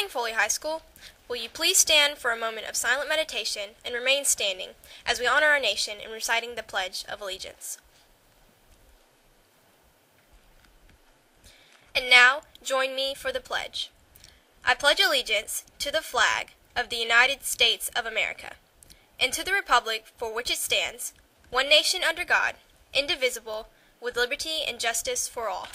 morning, Foley High School. Will you please stand for a moment of silent meditation and remain standing as we honor our nation in reciting the Pledge of Allegiance? And now, join me for the pledge. I pledge allegiance to the flag of the United States of America and to the republic for which it stands, one nation under God, indivisible, with liberty and justice for all.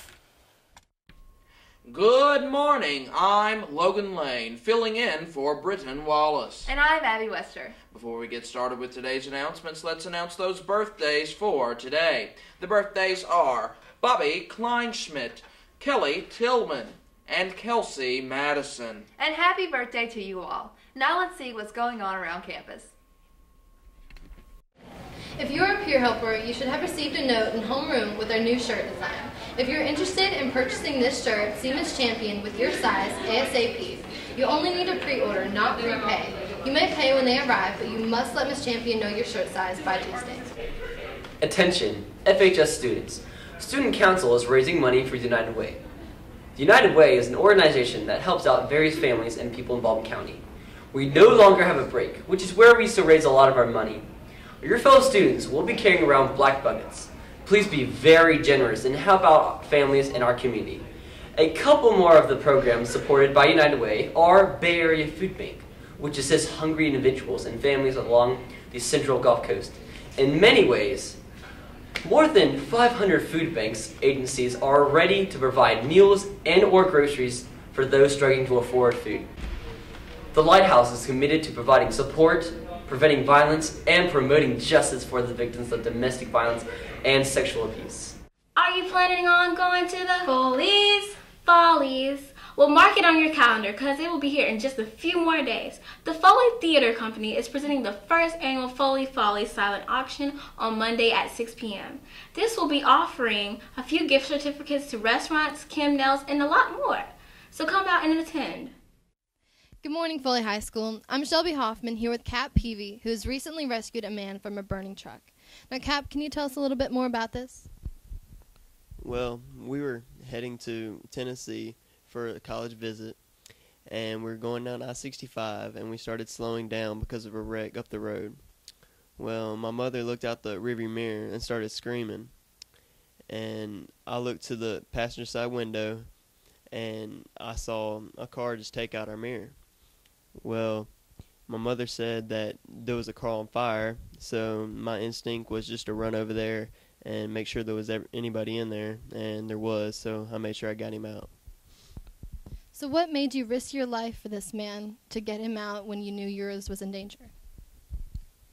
Good morning. I'm Logan Lane, filling in for Britton Wallace. And I'm Abby Wester. Before we get started with today's announcements, let's announce those birthdays for today. The birthdays are Bobby Kleinschmidt, Kelly Tillman, and Kelsey Madison. And happy birthday to you all. Now let's see what's going on around campus. If you are a peer helper, you should have received a note in homeroom with our new shirt design. If you're interested in purchasing this shirt, see Miss Champion with your size ASAP. You only need to pre-order, not prepay. You may pay when they arrive, but you must let Miss Champion know your shirt size by Tuesday. Attention, FHS students. Student Council is raising money for United Way. The United Way is an organization that helps out various families and people in Baldwin County. We no longer have a break, which is where we used to raise a lot of our money. Your fellow students will be carrying around black buckets. Please be very generous and help out families in our community. A couple more of the programs supported by United Way are Bay Area Food Bank, which assists hungry individuals and families along the central Gulf Coast. In many ways, more than 500 food banks agencies are ready to provide meals and or groceries for those struggling to afford food. The Lighthouse is committed to providing support preventing violence, and promoting justice for the victims of domestic violence and sexual abuse. Are you planning on going to the Follies? Follies. Well, mark it on your calendar because it will be here in just a few more days. The Foley Theater Company is presenting the first annual Foley Folly silent auction on Monday at 6 p.m. This will be offering a few gift certificates to restaurants, Kim Nails, and a lot more. So come out and attend. Good morning, Foley High School. I'm Shelby Hoffman here with Cap Peavy, who has recently rescued a man from a burning truck. Now, Cap, can you tell us a little bit more about this? Well, we were heading to Tennessee for a college visit, and we were going down I 65, and we started slowing down because of a wreck up the road. Well, my mother looked out the rearview mirror and started screaming, and I looked to the passenger side window, and I saw a car just take out our mirror. Well, my mother said that there was a car on fire, so my instinct was just to run over there and make sure there was anybody in there, and there was, so I made sure I got him out. So, what made you risk your life for this man to get him out when you knew yours was in danger?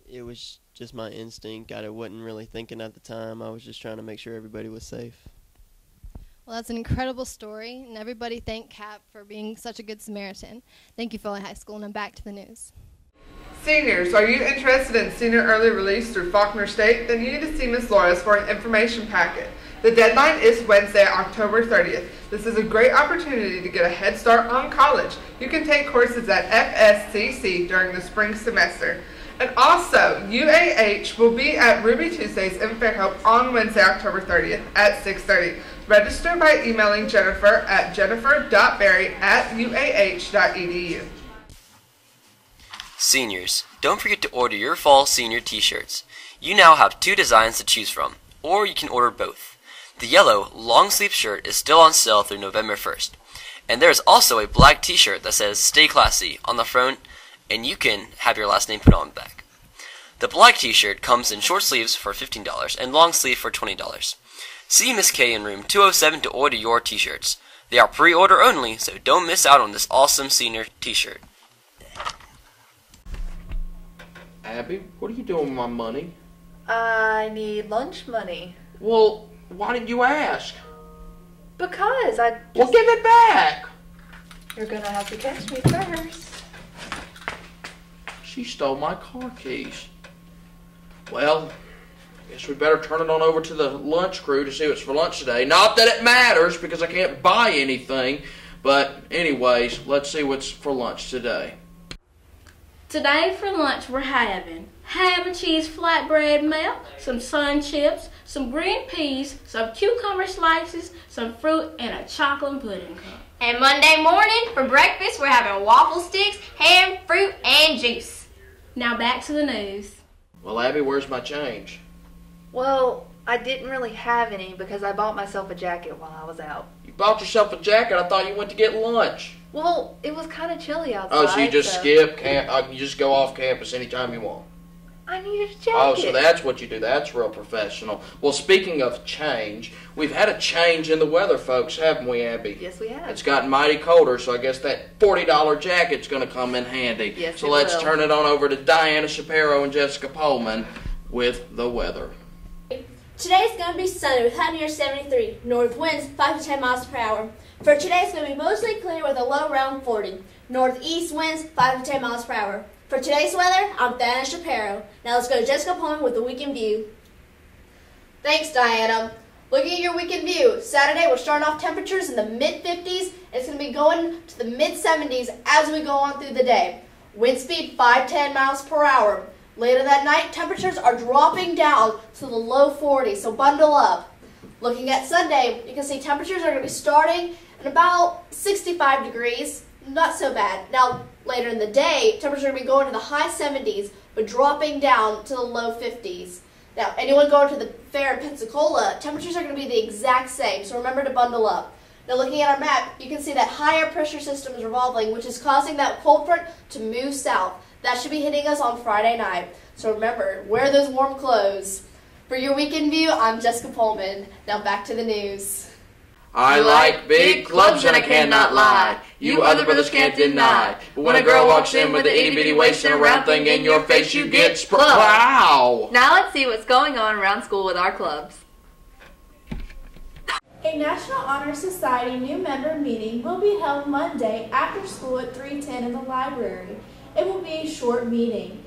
It was just my instinct. I wasn't really thinking at the time. I was just trying to make sure everybody was safe. Well, that's an incredible story, and everybody thank Cap for being such a good Samaritan. Thank you, Foley High School, and I'm back to the news. Seniors, are you interested in senior early release through Faulkner State? Then you need to see Ms. Loras for an information packet. The deadline is Wednesday, October 30th. This is a great opportunity to get a head start on college. You can take courses at FSCC during the spring semester. And also, UAH will be at Ruby Tuesdays in Fairhope on Wednesday, October 30th at 6.30. Register by emailing Jennifer at jennifer.berry at uah.edu. Seniors, don't forget to order your fall senior t-shirts. You now have two designs to choose from, or you can order both. The yellow long sleeve shirt is still on sale through November 1st. And there is also a black t-shirt that says Stay Classy on the front, and you can have your last name put on the back. The black t-shirt comes in short sleeves for $15 and long sleeve for $20. See Miss K in room 207 to order your t-shirts. They are pre-order only, so don't miss out on this awesome senior t-shirt. Abby, what are you doing with my money? I need lunch money. Well, why didn't you ask? Because I just... Well, give it back! You're gonna have to catch me first. She stole my car keys. Well, Guess we better turn it on over to the lunch crew to see what's for lunch today. Not that it matters because I can't buy anything, but anyways, let's see what's for lunch today. Today for lunch we're having ham and cheese flatbread melt, some sun chips, some green peas, some cucumber slices, some fruit, and a chocolate pudding cup. And Monday morning for breakfast, we're having waffle sticks, ham, fruit, and juice. Now back to the news. Well, Abby, where's my change? Well, I didn't really have any because I bought myself a jacket while I was out. You bought yourself a jacket. I thought you went to get lunch. Well, it was kind of chilly outside. Oh, so you just so skip camp? Uh, you just go off campus anytime you want. I needed a jacket. Oh, so that's what you do. That's real professional. Well, speaking of change, we've had a change in the weather, folks, haven't we, Abby? Yes, we have. It's gotten mighty colder, so I guess that forty-dollar jacket's going to come in handy. Yes, So let's will. turn it on over to Diana Shapiro and Jessica Pullman with the weather. Today's going to be sunny with high near 73. North winds 5 to 10 miles per hour. For today, it's going to be mostly clear with a low around 40. Northeast winds 5 to 10 miles per hour. For today's weather, I'm Diana Shapiro. Now let's go to Jessica Pullman with the weekend view. Thanks, Diana. Looking at your weekend view, Saturday we're starting off temperatures in the mid 50s. It's going to be going to the mid 70s as we go on through the day. Wind speed 5 to 10 miles per hour. Later that night, temperatures are dropping down to the low 40s, so bundle up. Looking at Sunday, you can see temperatures are going to be starting at about 65 degrees. Not so bad. Now, later in the day, temperatures are going to be going to the high 70s, but dropping down to the low 50s. Now, anyone going to the fair in Pensacola, temperatures are going to be the exact same, so remember to bundle up. Now, looking at our map, you can see that higher pressure system is revolving, which is causing that cold front to move south. That should be hitting us on Friday night. So remember, wear those warm clothes. For your weekend view, I'm Jessica Pullman. Now back to the news. I like big clubs and I cannot lie. You other brothers can't deny. But when a girl walks in with an itty bitty waist and a round thing in your face, you get spr- Wow! Now let's see what's going on around school with our clubs. A National Honor Society new member meeting will be held Monday after school at 310 in the library. It will be a short meeting.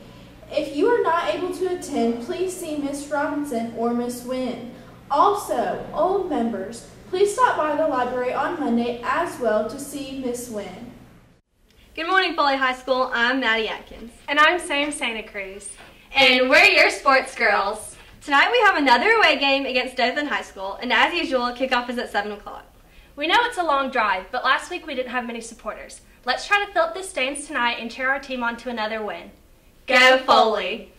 If you are not able to attend, please see Miss Robinson or Miss Wynn. Also, old members, please stop by the library on Monday as well to see Miss Wynn. Good morning, Foley High School. I'm Maddie Atkins. And I'm Sam Santa Cruz. And we're your sports girls. Tonight we have another away game against Dothan High School, and as usual, kickoff is at 7 o'clock. We know it's a long drive, but last week we didn't have many supporters. Let's try to fill up the stands tonight and cheer our team on to another win. Go Foley!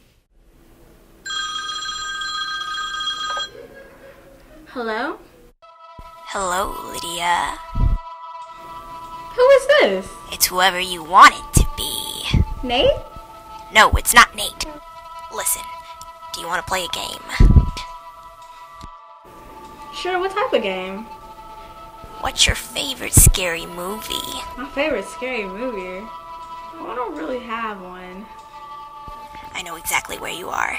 Hello? Hello, Lydia. Who is this? It's whoever you want it to be. Nate? No, it's not Nate. Listen, do you want to play a game? Sure, what type of game? What's your favorite scary movie? My favorite scary movie? Well, I don't really have one. I know exactly where you are.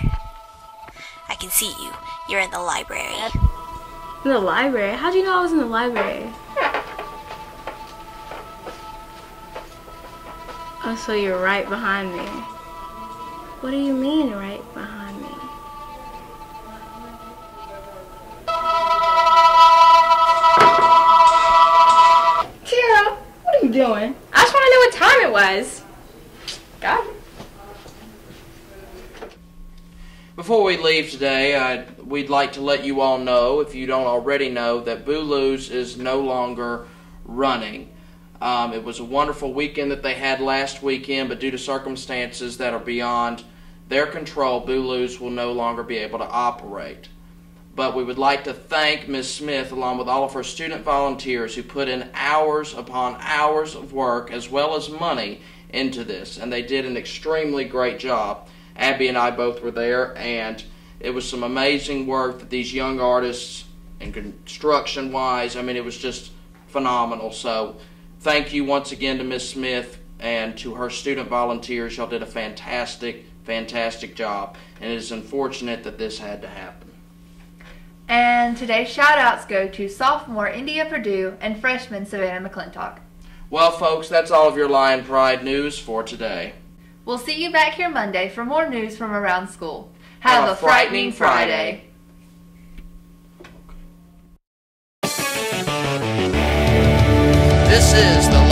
I can see you. You're in the library. In the library? How'd you know I was in the library? Oh, so you're right behind me. What do you mean, right behind Before we leave today, i we'd like to let you all know, if you don't already know, that Boolou's is no longer running. Um, it was a wonderful weekend that they had last weekend, but due to circumstances that are beyond their control, Boolou's will no longer be able to operate. But we would like to thank Ms. Smith, along with all of her student volunteers who put in hours upon hours of work as well as money into this, and they did an extremely great job. Abby and I both were there, and it was some amazing work that these young artists, and construction wise, I mean, it was just phenomenal. So, thank you once again to Miss Smith and to her student volunteers. Y'all did a fantastic, fantastic job, and it is unfortunate that this had to happen. And today's shout outs go to sophomore India Purdue and freshman Savannah McClintock. Well, folks, that's all of your Lion Pride news for today. We'll see you back here Monday for more news from around school. Have, a, frightening Friday. This is the